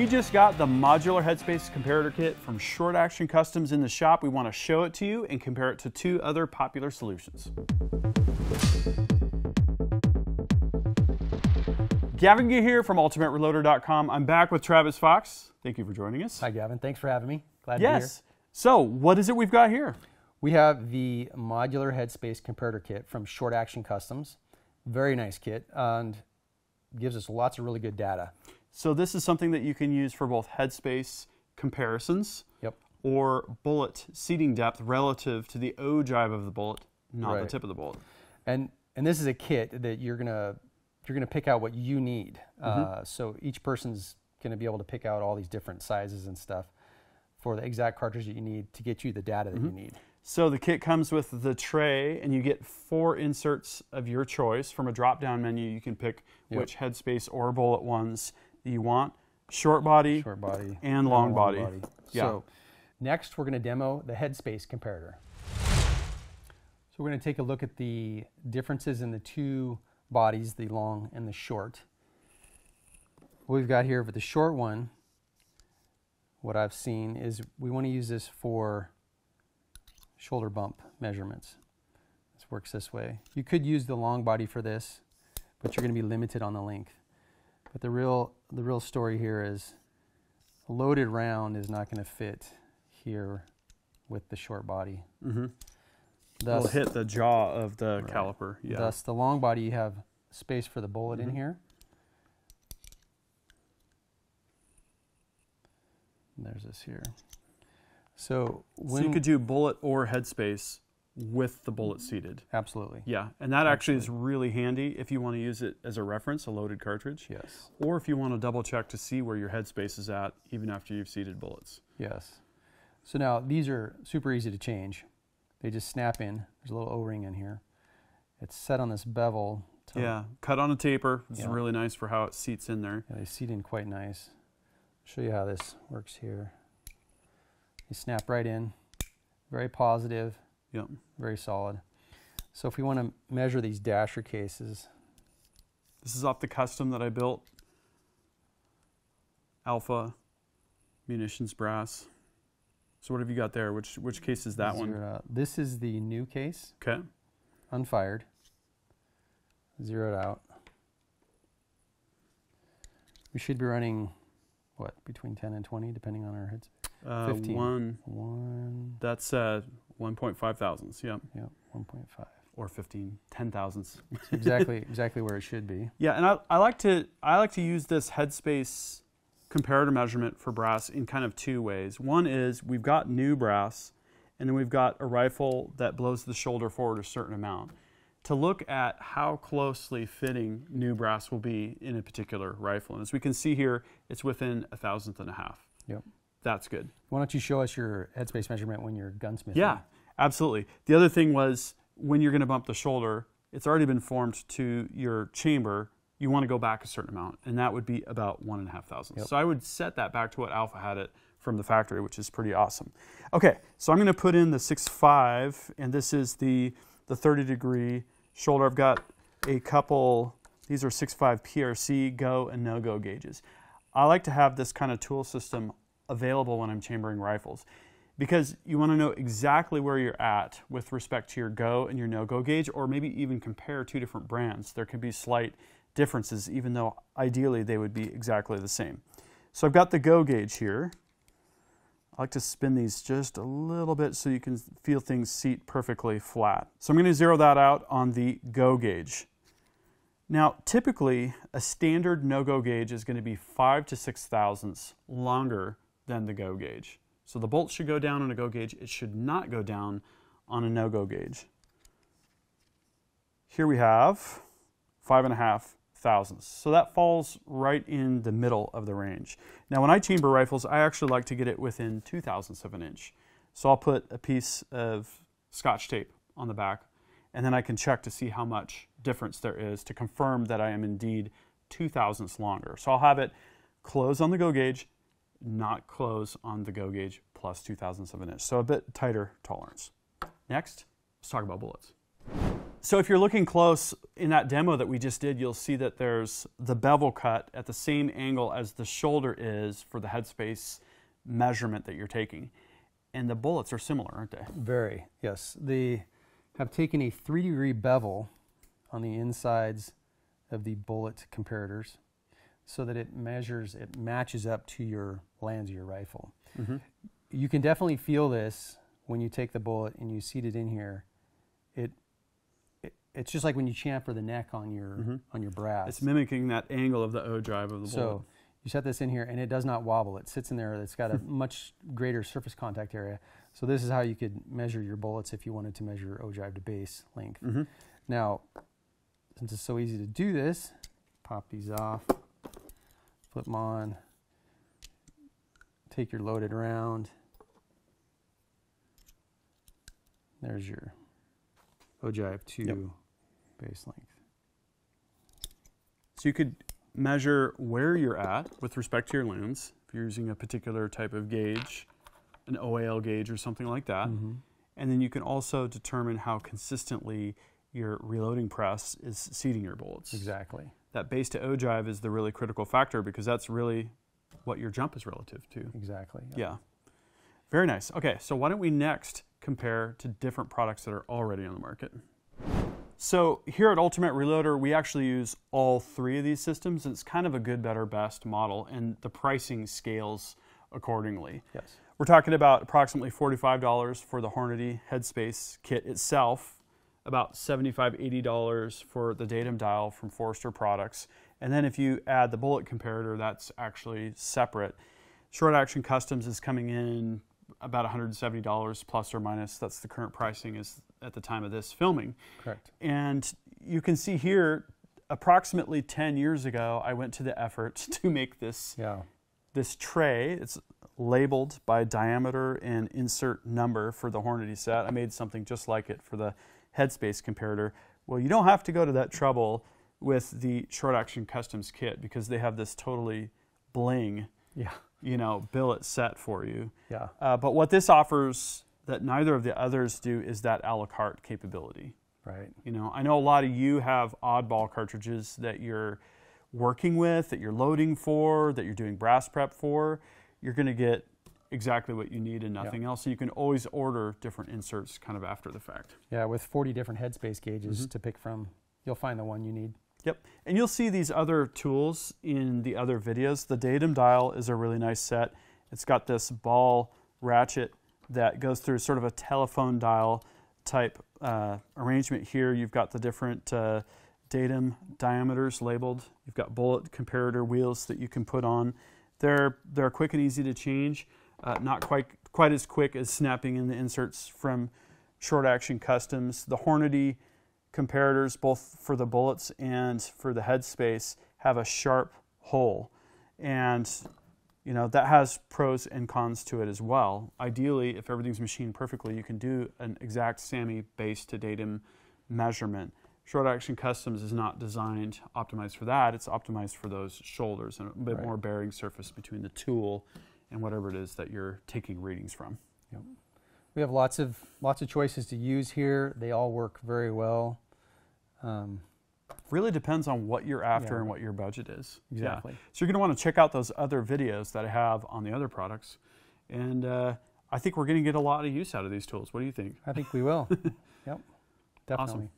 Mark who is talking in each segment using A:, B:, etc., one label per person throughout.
A: We just got the modular headspace comparator kit from Short Action Customs in the shop. We want to show it to you and compare it to two other popular solutions. Gavin Gee here from UltimateReloader.com. I'm back with Travis Fox. Thank you for joining us.
B: Hi, Gavin. Thanks for having me. Glad to be here.
A: Yes. So, what is it we've got here?
B: We have the modular headspace comparator kit from Short Action Customs. Very nice kit and gives us lots of really good data.
A: So, this is something that you can use for both headspace comparisons
B: Yep.
A: or bullet seating depth relative to the ogive of the bullet, not the tip of the bullet.
B: And and this is a kit that you're gonna you're gonna pick out what you need. Uh, so each person's gonna be able to pick out all these different sizes and stuff for the exact cartridge that you need to get you the data that you need.
A: So the kit comes with the tray, and you get four inserts of your choice from a drop-down menu. You can pick
B: Yep.
A: which headspace or bullet ones that you want. Short body,
B: Short body
A: and long body. Yeah.
B: So next we're going to demo the headspace comparator. So we're going to take a look at the differences in the two bodies, the long and the short. What we've got here for the short one, what I've seen is we want to use this for shoulder bump measurements. This works this way. You could use the long body for this, but you're going to be limited on the length. But the real the real story here is a loaded round is not going to fit here with the short body.
A: mm-hmm.
B: Thus,
A: will hit the jaw of the
B: Right.
A: caliper. Yeah.
B: thus the long body you have space for the bullet
A: Mhm.
B: in here. And There's this here. So
A: so
B: when
A: you could do bullet or headspace with the bullet seated.
B: absolutely
A: Yeah, and that actually is really handy if you want to use it as a reference, a loaded cartridge,
B: yes
A: or if you want to double check to see where your headspace is at, even after you've seated bullets.
B: yes. So now these are super easy to change. They just snap in. There's a little O-ring in here. It's set on this bevel. To,
A: Yeah, cut on a taper. It's
B: Yeah.
A: really nice for how it seats in there.
B: Yeah, they seat in quite nice. show you how this works here. You snap right in, very positive,
A: Yep.
B: very solid. So if we want to measure these dasher cases,
A: This is off the custom that I built. Alpha munitions brass. So what have you got there? Which which case is that one?
B: zero out. This is the new case,
A: Okay.
B: unfired, zeroed out. We should be running, what, between 10 and 20, depending on our heads.
A: Uh,
B: 15.
A: one.
B: One,
A: That's uh, 1.5 thousandths. Yep.
B: yeah, 1.5.
A: Or 15, 10 thousandths.
B: It's exactly, exactly where it should be.
A: Yeah, and I, I like to I like to use this headspace comparator measurement for brass in kind of two ways. One is we've got new brass, and then we've got a rifle that blows the shoulder forward a certain amount. To look at how closely fitting new brass will be in a particular rifle, and as we can see here, it's within a thousandth and a half.
B: Yep.
A: That's good.
B: Why don't you show us your headspace measurement when you're gunsmithing?
A: Yeah, absolutely. The other thing was when you're going to bump the shoulder, it's already been formed to your chamber. You want to go back a certain amount, and that would be about one and a half thousandths.
B: Yep.
A: So I would set that back to what Alpha had it from the factory, which is pretty awesome. Okay, so I'm going to put in the 6.5, and this is the the 30 degree shoulder. I've got a couple. These are 6.5 PRC go and no go gauges. I like to have this kind of tool system available when I'm chambering rifles because you want to know exactly where you're at with respect to your go and your no go gauge, or maybe even compare two different brands. There can be slight differences, even though ideally they would be exactly the same. So I've got the go gauge here. I like to spin these just a little bit so you can feel things seat perfectly flat. So I'm going to zero that out on the go gauge. Now, typically, a standard no-go gauge is going to be five to six thousandths longer than the go gauge. So the bolt should go down on a go gauge. It should not go down on a no-go gauge. Here we have five and a half thousandths. So that falls right in the middle of the range. Now, when I chamber rifles, I actually like to get it within two thousandths of an inch. So I'll put a piece of scotch tape on the back, and then I can check to see how much difference there is to confirm that I am indeed two thousandths longer. So I'll have it close on the go gauge, not close on the go gauge plus two thousandths of an inch. So a bit tighter tolerance. Next, let's talk about bullets. So if you're looking close in that demo that we just did, you'll see that there's the bevel cut at the same angle as the shoulder is for the headspace measurement that you're taking. And the bullets are similar, aren't they?
B: Very, yes. They have taken a three degree bevel on the insides of the bullet comparators so that it measures, it matches up to your lands of your rifle.
A: Mm-hmm.
B: You can definitely feel this when you take the bullet and you seat it in here. It, it it's just like when you chamfer the neck on your
A: Mhm.
B: on your brass.
A: It's mimicking that angle of the ogive of the bullet.
B: So you set this in here and it does not wobble. It sits in there. It's got a much greater surface contact area. So this is how you could measure your bullets if you wanted to measure ogive to base length.
A: Mhm.
B: Now, since it's so easy to do this, pop these off, flip them on, take your loaded round. There's your ogive to
A: Yep.
B: base length.
A: So you could measure where you're at with respect to your lens. If you're using a particular type of gauge, an OAL gauge or something like that.
B: Mhm.
A: And then you can also determine how consistently your reloading press is seating your bullets.
B: Exactly.
A: That base to ogive is the really critical factor because that's really what your jump is relative to.
B: Exactly.
A: Yeah. Very nice. Okay, so why don't we next compare to different products that are already on the market? So here at Ultimate Reloader, we actually use all three of these systems. It's kind of a good, better, best model, and the pricing scales accordingly.
B: Yes.
A: We're talking about approximately $45 for the Hornady Headspace kit itself, about $75, $80 for the datum dial from Forster Products. And then if you add the bullet comparator, that's actually separate. Short Action Customs is coming in about $170 plus or minus. That's the current pricing is at the time of this filming.
B: Correct.
A: And you can see here, approximately 10 years ago, I went to the effort to make this
B: Yeah.
A: this tray. It's labeled by diameter and insert number for the Hornady set. I made something just like it for the Headspace comparator. Well, you don't have to go to that trouble with the Short Action Customs kit because they have this totally bling,
B: Yeah.
A: you know, billet set for you.
B: Yeah.
A: Uh, but what this offers that neither of the others do is that a la carte capability.
B: Right.
A: You know, I know a lot of you have oddball cartridges that you're working with, that you're loading for, that you're doing brass prep for. You're going to get exactly what you need and nothing else. So you can always order different inserts kind of after the fact.
B: Yeah, with 40 different headspace gauges
A: Mhm.
B: to pick from, you'll find the one you need.
A: Yep. And you'll see these other tools in the other videos. The datum dial is a really nice set. It's got this ball ratchet that goes through sort of a telephone dial type uh, arrangement here. You've got the different uh, datum diameters labeled. You've got bullet comparator wheels that you can put on. They're they're quick and easy to change. Uh, not quite quite as quick as snapping in the inserts from Short Action Customs. The Hornady comparators, both for the bullets and for the headspace, have a sharp hole, and you know that has pros and cons to it as well. Ideally, if everything's machined perfectly, you can do an exact SAAMI base to datum measurement. Short Action Customs is not designed optimized for that. It's optimized for those shoulders and a bit
B: Right.
A: more bearing surface between the tool and whatever it is that you're taking readings from. Yep.
B: We have lots of lots of choices to use here. They all work very well. Um,
A: Really depends on what you're after
B: Yeah.
A: and what your budget is. Yeah.
B: exactly.
A: So you're going to want to check out those other videos that I have on the other products. And uh, I think we're going to get a lot of use out of these tools. What do you think?
B: I think we will. yep. Definitely.
A: Awesome.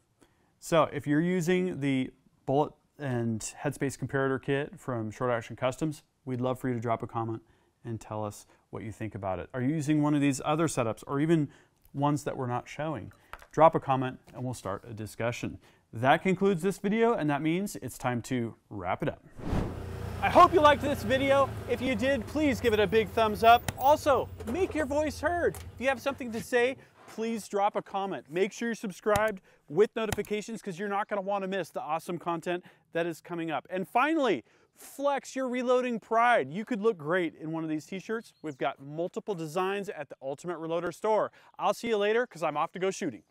A: So if you're using the bullet and headspace comparator kit from Short Action Customs, we'd love for you to drop a comment and tell us what you think about it. Are you using one of these other setups or even ones that we're not showing? Drop a comment and we'll start a discussion. That concludes this video and that means it's time to wrap it up. I hope you liked this video. If you did, please give it a big thumbs up. Also, make your voice heard. If you have something to say, please drop a comment. Make sure you're subscribed with notifications because you're not going to want to miss the awesome content that is coming up. And finally, flex your reloading pride. You could look great in one of these t-shirts. We've got multiple designs at the Ultimate Reloader store. I'll see you later because I'm off to go shooting.